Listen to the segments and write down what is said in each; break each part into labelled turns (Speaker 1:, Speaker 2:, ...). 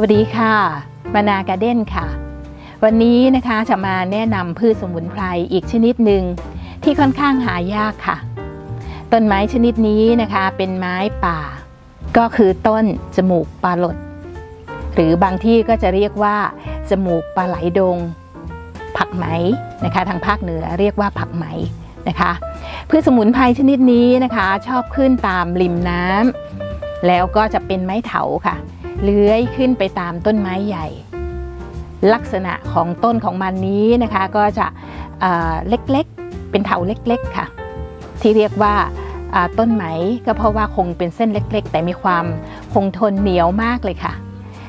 Speaker 1: วัสดีค่ะ มานาการเด้นค่ะ วันนี้นะคะจะมาแนะนำพืชสมุนไพรอีกชนิดหนึ่งที่ค่อนข้างหายากค่ะ ต้นไม้ชนิดนี้นะคะเป็นไม้ป่า ก็คือต้นจมูกปลาหลด หรือบางที่ก็จะเรียกว่า จมูกปลาไหลดง ผักไหมนะคะ ทางภาคเหนือเรียกว่าผักไหมนะคะพืชสมุนไพรชนิดนี้นะคะ ชอบขึ้นตามริมน้ำแล้วก็จะเป็นไม้เถาค่ะ เลื้อยขึ้นไปตามต้นไม้ใหญ่ ลักษณะของต้นของมันนี้นะคะก็จะเล็กๆ เป็นเถาเล็กๆค่ะ ที่เรียกว่าต้นไหมก็เพราะว่าคงเป็นเส้นเล็ก ๆ แต่มีความคงทนเหนียวมากเลยค่ะ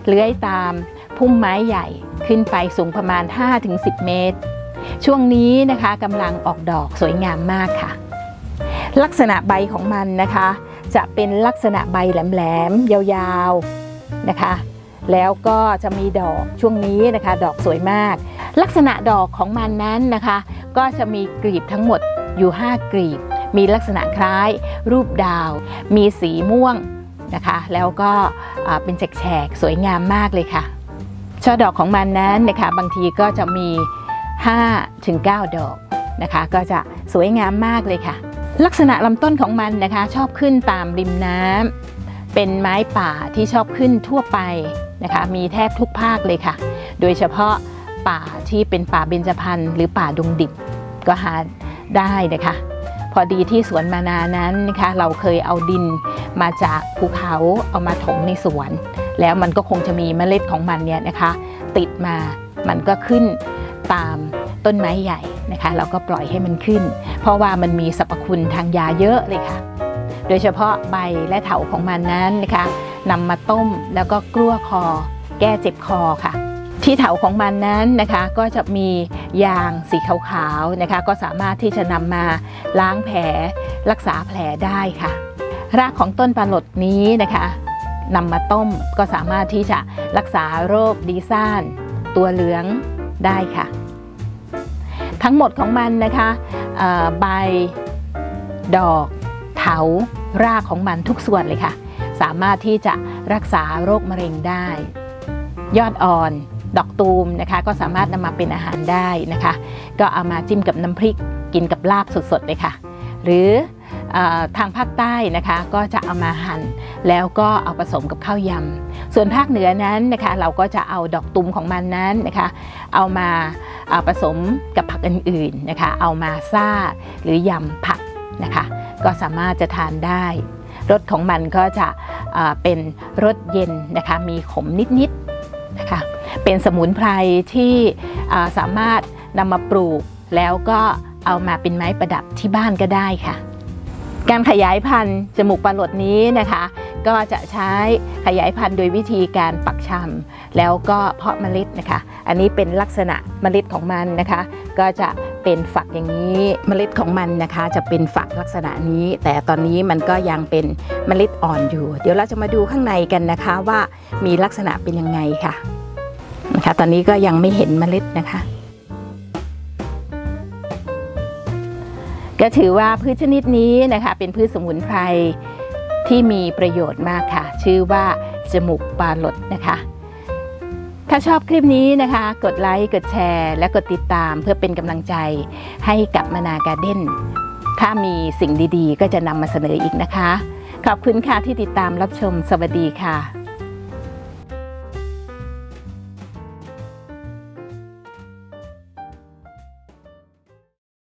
Speaker 1: เลื้อยตามพุ่มไม้ใหญ่ขึ้นไปสูงประมาณ 5-10 เมตร ช่วงนี้นะคะกำลังออกดอกสวยงามมากค่ะ ลักษณะใบของมันนะคะ จะเป็นลักษณะใบแหลมๆยาว นะคะ แล้วก็จะมีดอกช่วงนี้นะคะ ดอกสวยมาก ลักษณะดอกของมันนั้นนะคะ ก็จะมีกลีบทั้งหมดอยู่ 5 กลีบ มีลักษณะคล้าย รูปดาว มีสีม่วงนะคะ แล้วก็เป็นแฉกๆสวยงามมากเลยค่ะ ช่อดอกของมันนั้นนะคะบางทีก็จะมี5ถึง9ดอกนะคะ ก็จะสวยงามมากเลยค่ะ ลักษณะลำต้นของมันนะคะ ชอบขึ้นตามริมน้ำ เป็นไม้ป่าที่ชอบขึ้นทั่วไปนะคะ มีแทบทุกภาคเลยค่ะ โดยเฉพาะป่าที่เป็นป่าเบญจพรรณหรือป่าดงดิบก็หาได้นะคะ พอดีที่สวนมานานั้นนะคะ เราเคยเอาดินมาจากภูเขาเอามาถมในสวน แล้วมันก็คงจะมีเมล็ดของมันเนี่ยนะคะ ติดมามันก็ขึ้นตามต้นไม้ใหญ่นะคะ เราก็ปล่อยให้มันขึ้น เพราะว่ามันมีสรรพคุณทางยาเยอะเลยค่ะ โดยเฉพาะใบและเถาของมันนั้นนะคะนำมาต้มแล้วก็กลั้วคอ แก้เจ็บคอค่ะ ที่เถาของมันนั้นนะคะก็จะมียางสีขาวๆนะคะ ก็สามารถที่จะนำมาล้างแผลรักษาแผลได้ค่ะ รากของต้นปลาหลดนี้นะคะนำมาต้มก็สามารถที่จะรักษาโรคดีซ่าน ตัวเหลืองได้ค่ะ ทั้งหมดของมันนะคะใบ ดอก เถา รากของมันทุกส่วนเลยค่ะ สามารถที่จะรักษาโรคมะเร็งได้ ยอดอ่อนดอกตูมนะคะ ก็สามารถนำมาเป็นอาหารได้นะคะ ก็เอามาจิ้มกับน้ำพริกกินกับลาบสดๆเลยค่ะ หรือทางภาคใต้นะคะก็จะเอามาหั่นแล้วก็เอาผสมกับข้าวยำส่วนภาคเหนือนั้นนะคะเราก็จะเอาดอกตุมของมันนั้นนะคะเอามาเอาผสมกับผักอื่นๆนะคะเอามาซ่าหรือยำผัก นะคะ ก็สามารถจะทานได้รสของมันก็จะเป็นรสเย็นนะคะมีขมนิดๆนะคะเป็นสมุนไพรที่สามารถนำมาปลูกแล้วก็เอามาเป็นไม้ประดับที่บ้านก็ได้ค่ะ การขยายพันธุ์จมูกปลาหลดนี้นะคะ ก็จะใช้ขยายพันธุ์โดยวิธีการปักชำแล้วก็เพาะเมล็ดนะคะ อันนี้เป็นลักษณะเมล็ดของมันนะคะ ก็จะ เป็นฝักอย่างนี้เมล็ดของมันนะคะ จะเป็นฝักลักษณะนี้ แต่ตอนนี้มันก็ยังเป็นเมล็ดอ่อนอยู่ เดี๋ยวเราจะมาดูข้างในกันนะคะว่ามีลักษณะเป็นยังไงค่ะนะคะตอนนี้ก็ยังไม่เห็นเมล็ดนะคะ ก็ถือว่าพืชชนิดนี้นะคะ เป็นพืชสมุนไพรที่มีประโยชน์มากค่ะ ชื่อว่าจมูกปลาหลดนะคะ ถ้าชอบคลิปนี้นะคะ กดไลค์ กดแชร์ และกดติดตามเพื่อเป็นกำลังใจให้กับมานาการ์เด้น ถ้ามีสิ่งดีๆ ก็จะนำมาเสนออีกนะคะ ขอบคุณค่ะที่ติดตามรับชม สวัสดีค่ะ